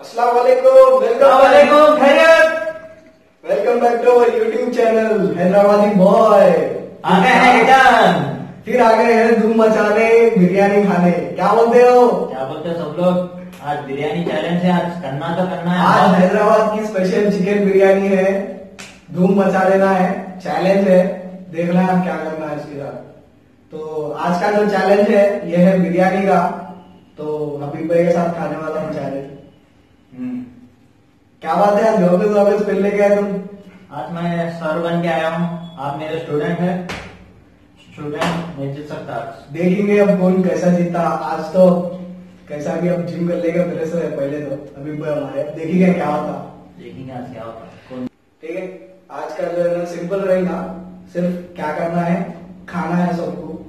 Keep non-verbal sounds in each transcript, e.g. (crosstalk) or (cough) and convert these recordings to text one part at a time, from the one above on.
अस्सलाम वालेकुम वेलकम वालेकुम खैरियत welcome back to our YouTube channel Hyderabadi boy आ गए हैं रिटर्न फिर आ गए हैं धूम मचाने बिरयानी खाने। क्या बोलते हो? क्या बोलते हैं सब लोग? आज बिरयानी चैलेंज है आज करना तो करना है। आज हैदराबाद की स्पेशल चिकन बिरयानी है। धूम मचा देना है चैलेंज है। देखना है क्या करना है इसके साथ। तो आज का जो चैलेंज है ये है बिरयानी का। तो हबीब भाई के साथ खाने वाला हूँ चैलेंज। क्या बात है? आज लोगों वापस पहन लेके आए तुम। आज मैं सर बन के आया हूँ। आप मेरे स्टूडेंट हैं। स्टूडेंट सकता आज। देखेंगे अब कौन कैसा जीता। आज तो कैसा भी अब जिम कर लेगा मेरे से पहले तो। अभी हमारे देखेंगे क्या होता। देखेंगे आज क्या होता। कौन ठीक है। आज का जो है ना सिंपल रहेगा सिर्फ़ क्या करना है? खाना है सबको।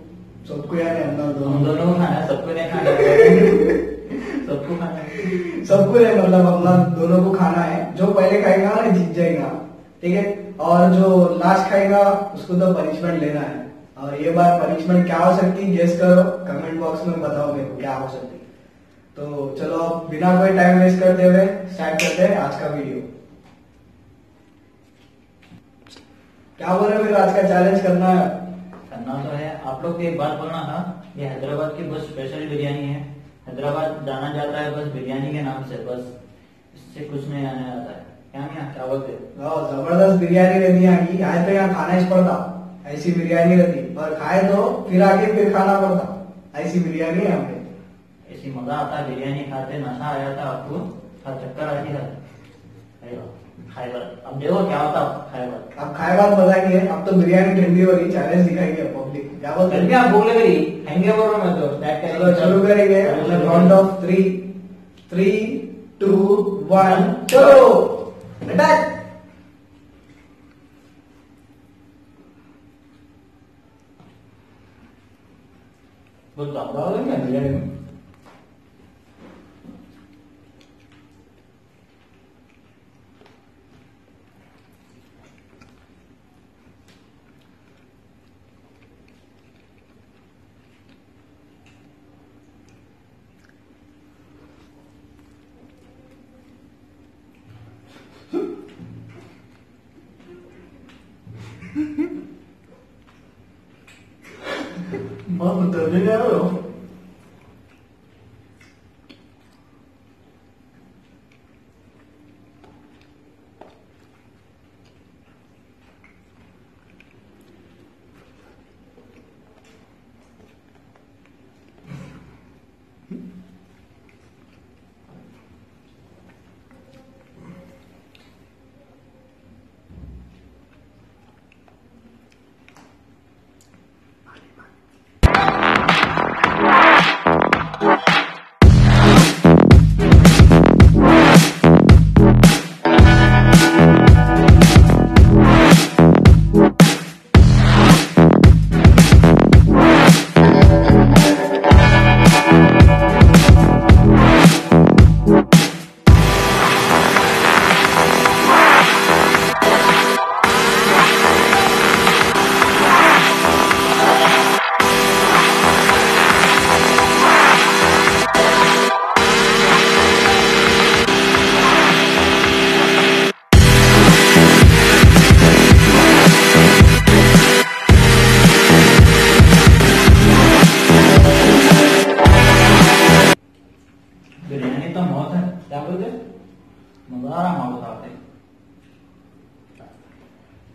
सबको यानी हम दोनों। दोनों खाना है सबको नहीं खाना (laughs) सबको खाना है। सबको है मतलब लोग दोनों को खाना है। जो पहले खाएगा जीत जाएगा। ठीक है? और जो लास्ट खाएगा उसको तो पनिशमेंट लेना है। और ये बार पनिशमेंट क्या हो सकती है गेस करो। कमेंट बॉक्स में बताओ मेरे को क्या हो सकती है। तो चलो बिना कोई टाइम वेस्ट करते हुए स्टार्ट करते हैं आज का वीडियो क्या बोल रहे हो आज का चैलेंज करना है? करना तो है। आप लोग को एक बात बोलना था ये हैदराबाद की बस स्पेशल बिरयानी है। हैदराबाद जाना जाता है बस बिरयानी के नाम से बस इससे कुछ नहीं आने आता है। क्या नहीं क्या बोलते ज़बरदस्त बिरयानी रहती है यहाँ की। आए तो यहाँ खाना ही पड़ता। ऐसी बिरयानी रहती और खाए तो फिर आके फिर खाना पड़ता। ऐसी बिरयानी है यहाँ पे। ऐसी मज़ा आता बिरयानी खाते नशा आ जाता आपको। और चक्कर आती है। अब देखो क्या होता है खाए बात। अब खाए बाद बताएँगे अब तो बिरयानी ठंडी हो रही चैलेंज दिखाएँगे पब्लिक क्या बोलते फिर भी हैं आप भूख लग रही हैंगे बोल रहा मैं तो बैक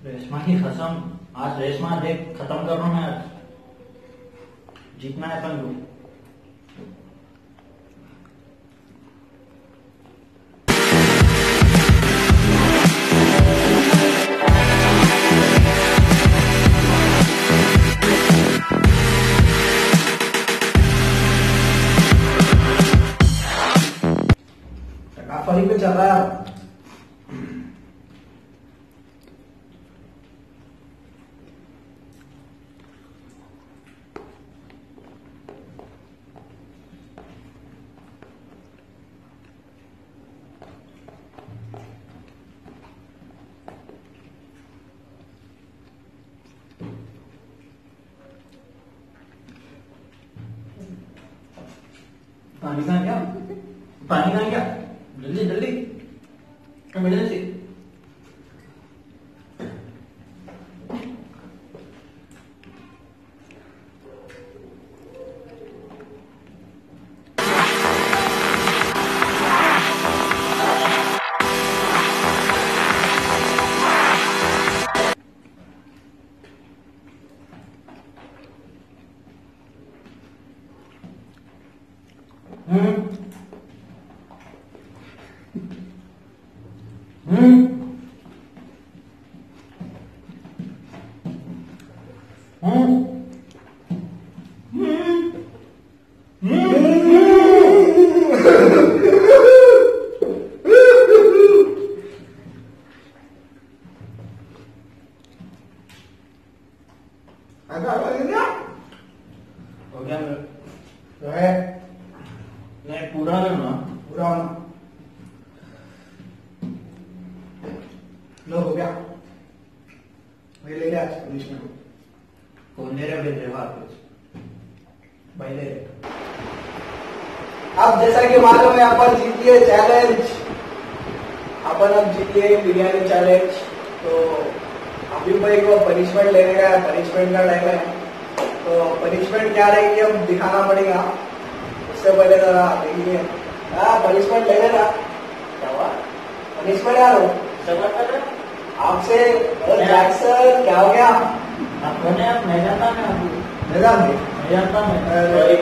रेशमा की खसम आज रेशमा देख खत्म कर रहा हूँ मैं आज। जितना है अपन को पानी कहाँ क्या पानी कहाँ क्या जल्दी जल्दी। इमरजेंसी पनिशमेंट कौन दे रहा भेज रहा कुछ भाई ले ले अब जैसा कि मालूम है अपन जीतिए चैलेंज अपन अब जीतिए बिरयानी चैलेंज तो अभी भाई को पनिशमेंट लेने का है पनिशमेंट का टाइम है। तो पनिशमेंट क्या रहेगी अब दिखाना पड़ेगा। उससे पहले जरा देखिए। हाँ पनिशमेंट ले लेना। क्या हुआ? पनिशमेंट यार हो। आपसे जैक्सन क्या हो गया? है आप नहीं जानता मैं आपको निज़ाम मैं? अरे, Sorry.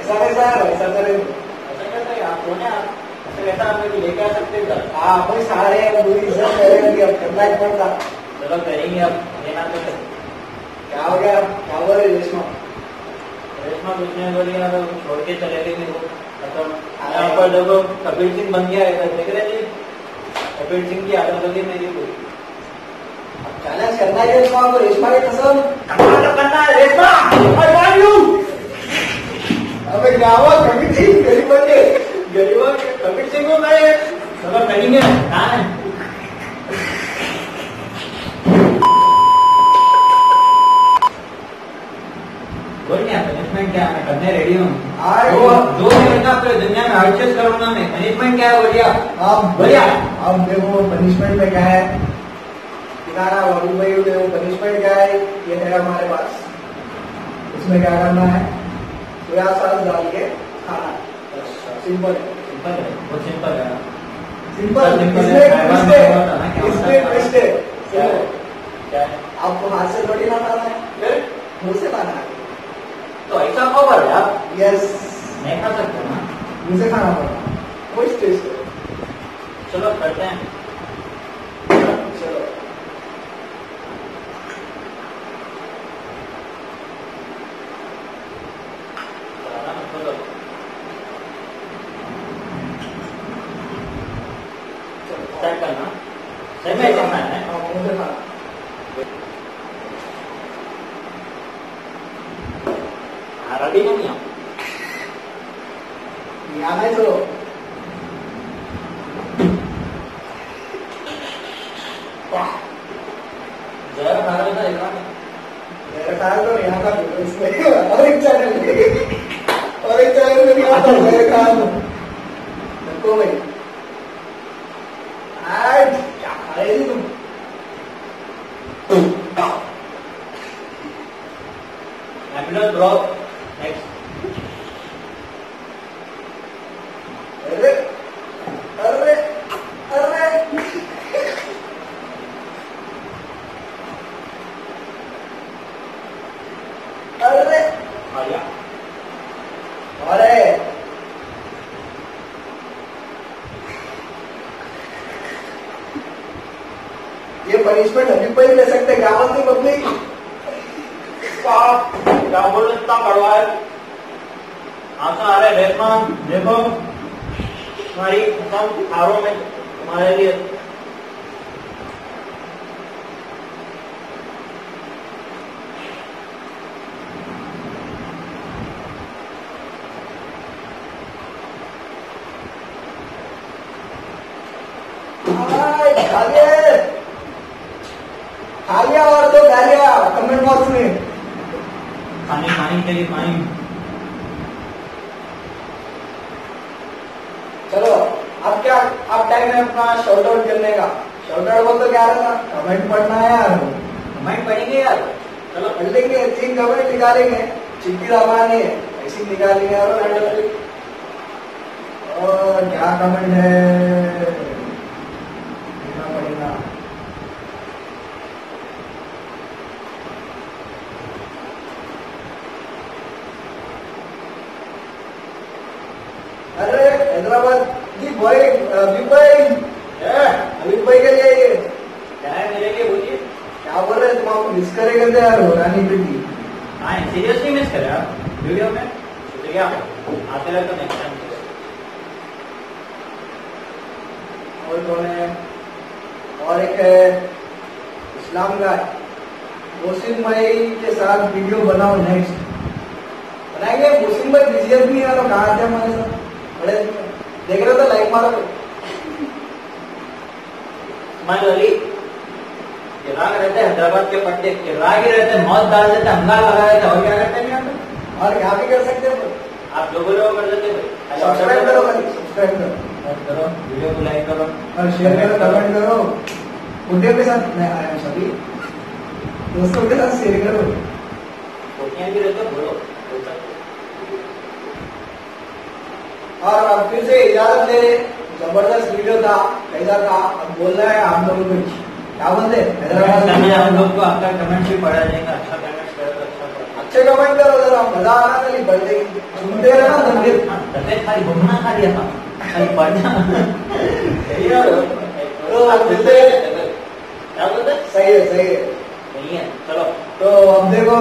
ऐसा कैसा है? ऐसा करें। ऐसा कैसा है? आप कौन है आप। ऐसा कैसा आप मेरे लेके आ सकते हैं हाँ कोई सारे बुरी इज़्ज़त करेंगे अब करना ही पड़ता। चलो करेंगे अब। ये ना कर। क्या हो गया? क्या हो रहा है रेशमा? रेशमा कुछ नहीं बोली यार छोड़ के चले गए वो मतलब यहाँ पर जब कबीर सिंह बन गया है। देख रहे जी? कबीर सिंह की आदत होगी मेरी पूरी। चैलेंज करना है रेशमा को रेशमा की कसम। करना तो करना है रेशमा। I want you अबे क्या कभी थी गरीब बन गरीबों के कबीर सिंह को मैं चलो करेंगे। कहाँ कोई नहीं पनिशमेंट क्या? मैं करने रेडी हूँ। पूरे दुनिया में हर चीज़ करूँगा मैं। पनिशमेंट क्या है बोलिए अब बढ़िया। अब देखो पनिशमेंट में क्या है? किनारा बाबू भाई देखो पनिशमेंट क्या है ये है हमारे पास। इसमें क्या करना है? सोया सॉस डाल के खाना। सिंपल है। सिंपल है बहुत सिंपल है। सिंपल इसमें है, है है इसमें है? है है? है आपको हाथ से थोड़ी ना खाना है। मुँह से खाना है। तो ऐसा क्यों कर रहे यस नहीं खा सकते ना। मुँह से खाना पड़ता कोई टेस्ट है। चलो करते हैं चलो चलाना मत करो। स्टार्ट करना सही में ऐसा खाना है हाँ, मुँह से खाना नहीं है चलो वाह जरा मेरा ख्याल तो का और एक चैनल और एक चैनल में नहीं मेरे भाई आज क्या खा रही थी एंबुलेंस ड्रॉप नेक्स्ट पनिशमेंट अभी पर ही ले सकते बोलती पब्लिक आप क्या बोल रहे इतना कड़वा है आँसू आ रहे रेशमा देखो तुम्हारी कसम हारों में तुम्हारे लिए। खा लिए खा लिया और तो खा लिया कमेंट बॉक्स में पानी पानी के लिए पानी चलो अब क्या अब टाइम है अपना शॉर्ट आउट करने का। शॉर्ट आउट बोल तो क्या रहता कमेंट पढ़ना है यार। कमेंट पढ़ेंगे यार। चलो पढ़ लेंगे तीन कमेंट निकालेंगे। चिट्ठी दबानी है ऐसी निकालेंगे और क्या कमेंट है देखना पड़ेगा अरे हैदराबाद बॉय अभी भाई। अभी भाई के लिए ये। क्या है बोलिए। क्या बोल रहे हैं? तुम आपको मिस करेगा तो यार रानी बेटी हाँ सीरियसली मिस करे आप? वीडियो में? शुक्रिया। आते रहे तो नेक्स्ट टाइम और कौन है? और एक है इस्लाम का। मोहसिन भाई के साथ वीडियो बनाओ नेक्स्ट बनाएँगे? मोहसिन भाई बिज़ी नहीं है कहा थे हमारे साथ? बड़े देख रहे हो तो लाइक मारो। चिराग रहते हैदराबाद के पट्टे चिराग ही रहते हैं मौत डाल देते हमला लगा देते और क्या करते हैं यहाँ और क्या भी कर सकते हो आप बोले वो कर देते सब्सक्राइब करो सब्सक्राइब करो। Like करो वीडियो को लाइक करो। और शेयर करो कमेंट करो। के साथ मैं आया हूँ सभी। दोस्तों के साथ शेयर करो। भी रहते बोलो बोल सकते हो। और अब फिर से इजाज़त रहे ज़बरदस्त वीडियो था कैसा था। अब बोल रहे हैं आप लोग कुछ क्या बोलते हैं? हैदराबाद हम लोग को आपका कमेंट भी पढ़ा जाएगा। अच्छा कमेंट करे तो अच्छा करो अच्छे कमेंट करो जरा। मज़ा आना खाली बढ़ते सुनते रहना धंधे तबे खाली घूमना खाली था खाली पढ़ना। सही है। तो आप मिलते हैं। क्या बोलते सही है सही है। नहीं है चलो। तो अब देखो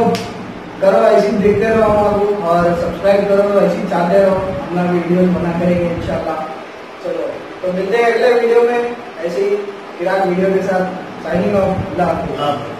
करो ऐसी देखते रहो हमारे और सब्सक्राइब करो ऐसी चाहते रहो। अपना वीडियो बना करेंगे इंशाल्लाह। चलो तो मिलते हैं अगले वीडियो में। ऐसे ही फ़िलहाल वीडियो के साथ साइनिंग ऑफ़ अल्लाह हाफिज़।